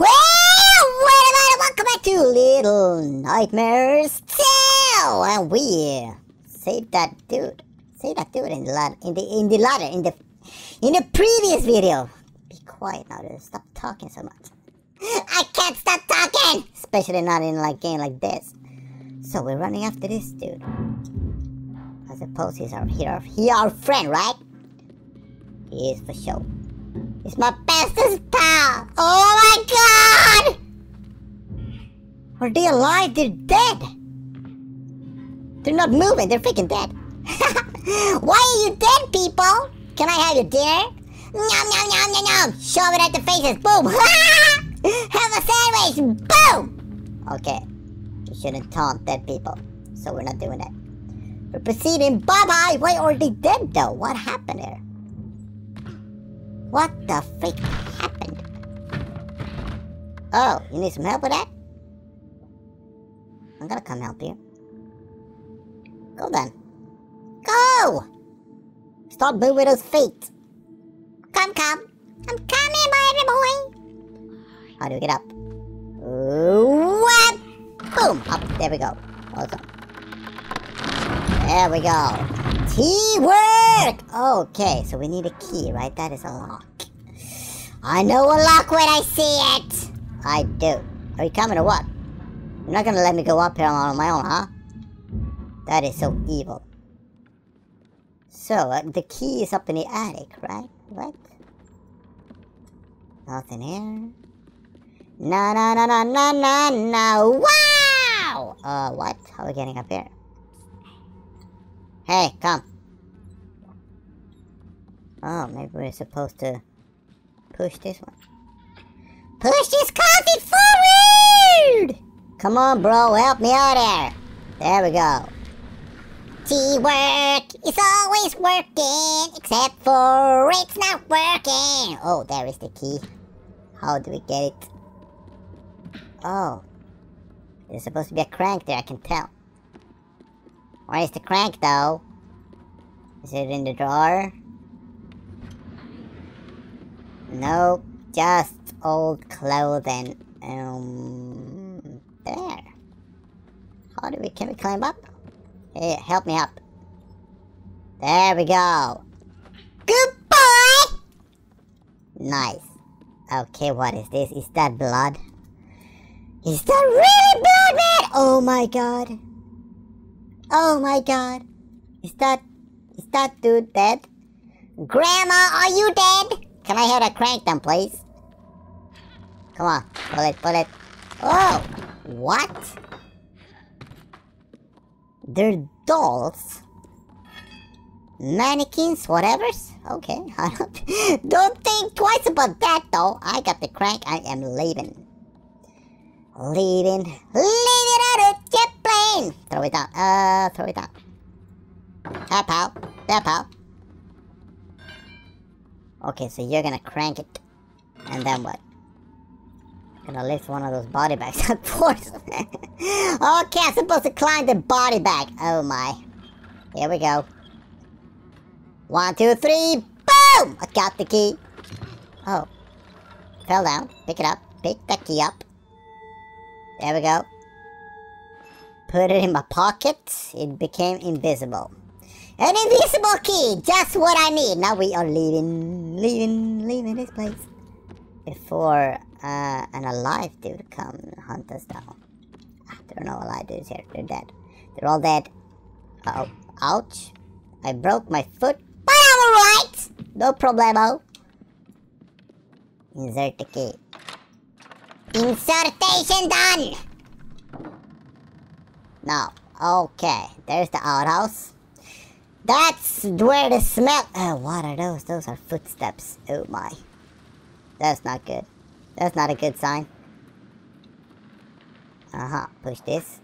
Well, minute, welcome back to Little Nightmares 2! And we saved that dude. Saved that dude in the ladder, in the, in the ladder, in the, in the previous video. Be quiet now, dude. Stop talking so much. I can't stop talking! Especially not in like game like this. So we're running after this dude. I suppose he's our hero. He our friend, right? He is for sure. He's my bestest pal! Oh my god! Are they alive? They're dead! They're not moving, they're freaking dead. Why are you dead, people? Can I have your dinner? Nom nom nom nom nom! Shove it at the faces, boom! have a sandwich, boom! Okay, we shouldn't taunt dead people, so we're not doing that. We're proceeding, bye bye! Why are they dead though? What happened there? What the freak happened? Oh, you need some help with that? I'm gonna come help you. Go then. Go! Stop moving those feet. Come, come. I'm coming, baby boy. How do we get up? What? Boom! Up. There we go. Awesome. There we go. Teamwork! Okay, so we need a key, right? That is a lock. I know a lock when I see it! I do. Are you coming or what? You're not gonna let me go up here on my own, huh? That is so evil. So, uh, the key is up in the attic, right? What? Nothing here. Na na na na na na na! Wow! Uh, what? How are we getting up here? Hey, come. Oh, maybe we're supposed to push this one. Push this coffee forward! Come on, bro, help me out there. There we go. Teamwork is always working, except for it's not working. Oh, there is the key. How do we get it? Oh. There's supposed to be a crank there, I can tell. Where is the crank, though? Is it in the drawer? Nope, just old clothing. Um, there. How do we, can we climb up? Hey, help me up. There we go. Goodbye! Nice. Okay, what is this? Is that blood? Is that really blood, man? Oh my god. Oh my god. Is that... That dude dead? Grandma, are you dead? Can I have a crank then, please? Come on. Pull it, pull it. Oh! What? They're dolls? Mannequins, whatever's? Okay, I don't, don't think twice about that though. I got the crank, I am leaving. Leaving, leaving out a jet plane! Throw it down, uh, throw it down. There, pal. There, pal. Okay, so you're gonna crank it. And then what? Gonna lift one of those body bags of course. okay, I'm supposed to climb the body bag. Oh my. Here we go. One, two, three, boom! I got the key. Oh. Fell down. Pick it up. Pick the key up. There we go. Put it in my pocket. It became invisible. An invisible key! Just what I need! Now we are leaving, leaving, leaving this place. Before uh, an alive dude come hunt us down. Ah, there are no alive dudes here. They're dead. They're all dead. Uh oh Ouch. I broke my foot. But I'm alright! No problemo. Insert the key. Insertion done! Now, okay. There's the outhouse. That's where the smell... Oh, what are those? Those are footsteps. Oh my. That's not good. That's not a good sign. Uh-huh. Push this.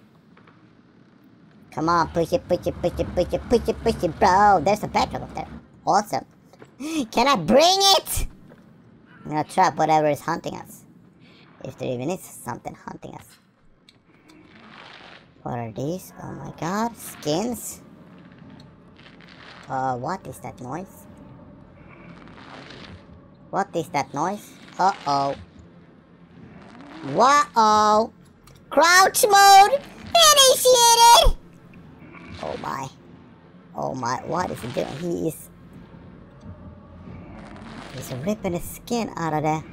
Come on, push it, push it, push it, push it, push it, push it, bro. There's a bedroom up there. Awesome. Can I bring it? I'm gonna trap whatever is hunting us. If there even is something hunting us. What are these? Oh my god. Skins? Uh, what is that noise? What is that noise? Uh-oh. Wow. Crouch mode initiated. Oh my. Oh my. What is he doing? He is. He's ripping the skin out of the.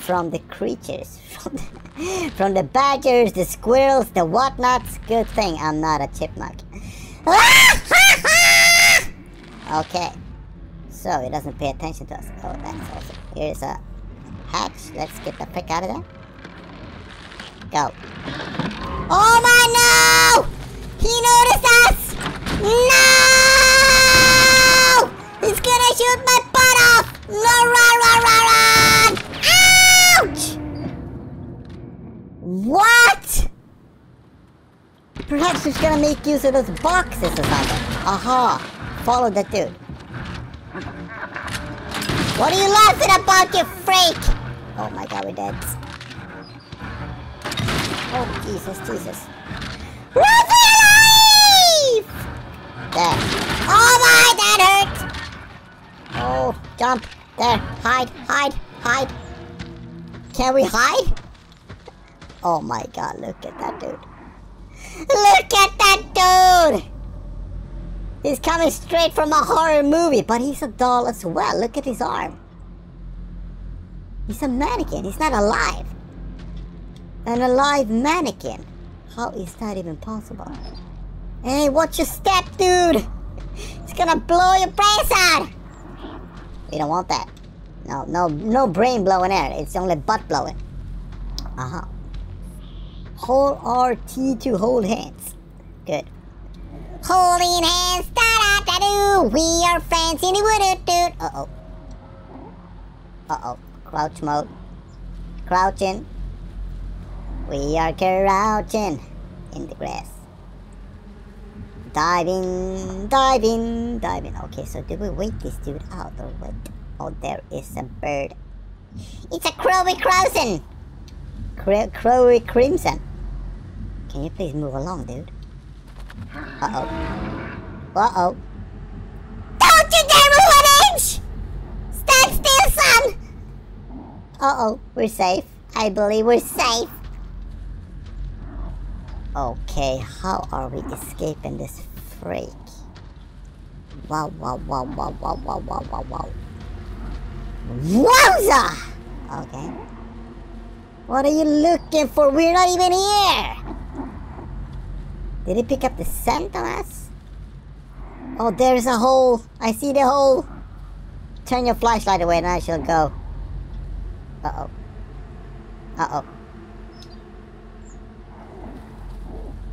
From the creatures. From the, from the badgers, the squirrels, the whatnots. Good thing I'm not a chipmunk. Okay. So it doesn't pay attention to us. Oh, that's awesome. Here's a hatch. Let's get the frick out of there. Go. Oh my no! He noticed us! No! He's gonna shoot my butt off! No, run, run, run, run! Ouch! What? Perhaps he's gonna make use of those boxes or something. Aha! Follow the dude. What are you laughing about, you freak? Oh my god, we're dead. Oh, Jesus, Jesus. Run for! There. Oh my, that hurt! Oh, jump. There. Hide, hide, hide. Can we hide? Oh my god, look at that dude. Look at that dude! He's coming straight from a horror movie, but he's a doll as well. Look at his arm. He's a mannequin. He's not alive. An alive mannequin. How is that even possible? Hey, watch your step, dude! It's gonna blow your brains out! We don't want that. No, no, no brain blowing air. It's only butt blowing. Uh-huh. Hold RT to hold hands. Good. Holding hands, da da da do. We are friends in the wood, dude. Uh oh. Uh oh. Crouch mode. Crouching. We are crouching in the grass. Diving, diving, diving. Okay, so did we wait this dude out or what? Oh, there is a bird. It's a Crowy Crowson! Cro Crowy Crimson. Can you please move along, dude? Uh-oh. Uh-oh. Don't you dare an inch! Stand still, son! Uh-oh, we're safe. I believe we're safe. Okay, how are we escaping this freak? Wow, wow, wow, wow, wow, wow, wow, wow, wow. Wowza! Okay. What are you looking for? We're not even here! Did he pick up the scent on us? Oh, there's a hole. I see the hole. Turn your flashlight away and I shall go. Uh-oh. Uh-oh.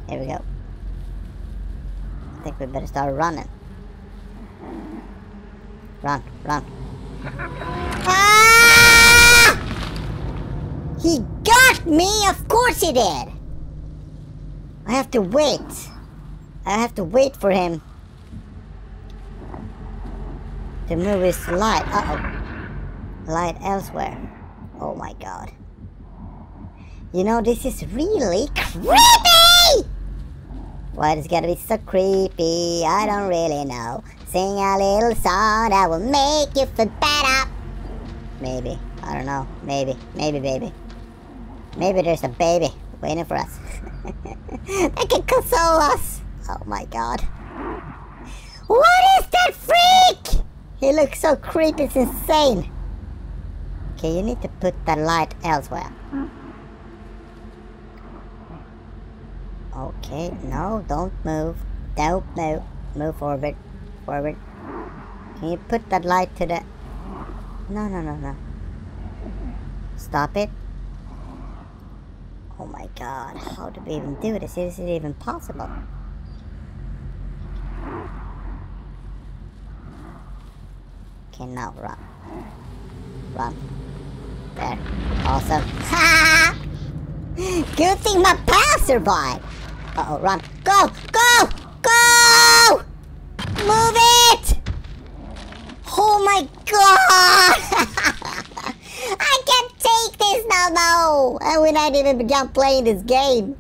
Here we go. I think we better start running. Run, run. Ah! He got me! Of course he did! I have to wait. I have to wait for him to move his light. Uh-oh. Light elsewhere. Oh my god. You know, this is really creepy! Why it's gotta be so creepy? I don't really know. Sing a little song that will make you feel better. Maybe. I don't know. Maybe. Maybe, baby. Maybe there's a baby waiting for us. they can console us. Oh my god. What is that freak? He looks so creepy, it's insane. Okay, you need to put that light elsewhere. Okay, no, don't move. Don't move. Move forward. Forward. Can you put that light to the... No, no, no, no. Stop it. Oh my god, how do we even do this? Is it even possible? Okay, now run. Run. There. Awesome. Ha! Good thing my survived! Uh-oh, run. Go! Go! can't even jump playing this game.